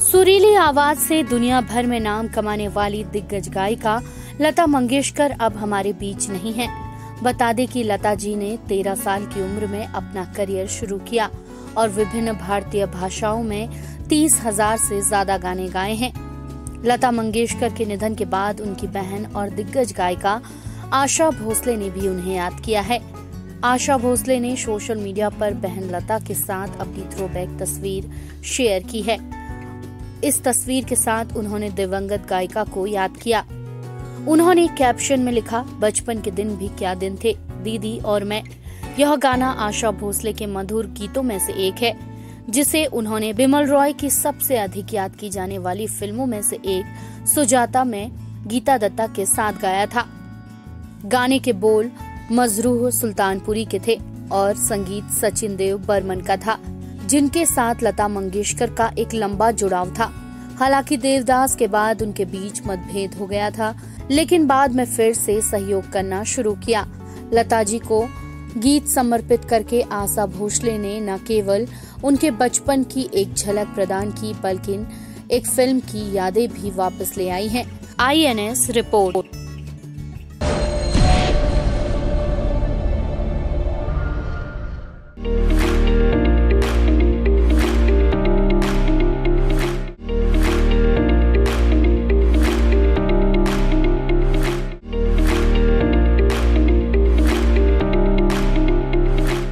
सुरीली आवाज़ से दुनिया भर में नाम कमाने वाली दिग्गज गायिका लता मंगेशकर अब हमारे बीच नहीं है। बता दें कि लता जी ने तेरह साल की उम्र में अपना करियर शुरू किया और विभिन्न भारतीय भाषाओं में तीस हज़ार से ज़्यादा गाने गाए हैं। लता मंगेशकर के निधन के बाद उनकी बहन और दिग्गज गायिका आशा भोसले ने भी उन्हें याद किया है। आशा भोसले ने सोशल मीडिया पर बहन लता के साथ अपनी थ्रोबैक तस्वीर शेयर की है। इस तस्वीर के साथ उन्होंने दिवंगत गायिका को याद किया। उन्होंने कैप्शन में लिखा, बचपन के दिन भी क्या दिन थे, दीदी और मैं। यह गाना आशा भोसले के मधुर गीतों में से एक है, जिसे उन्होंने बिमल रॉय की सबसे अधिक याद की जाने वाली फ़िल्मों में से एक, सुजाता में गीता दत्ता के साथ गाया था। गाने के बोल मजरूह सुल्तानपुरी के थे और संगीत सचिन देव बर्मन का था। जिनके साथ लता मंगेशकर का एक लंबा जुड़ाव था। हालाँकि देवदास के बाद उनके बीच मतभेद हो गया था, लेकिन बाद में फिर से सहयोग करना शुरू किया। लता जी को गीत समर्पित करके आशा भोसले ने न केवल उनके बचपन की एक झलक प्रदान की, बल्कि एक फ़िल्म की यादें भी वापस ले आई हैं। INS report.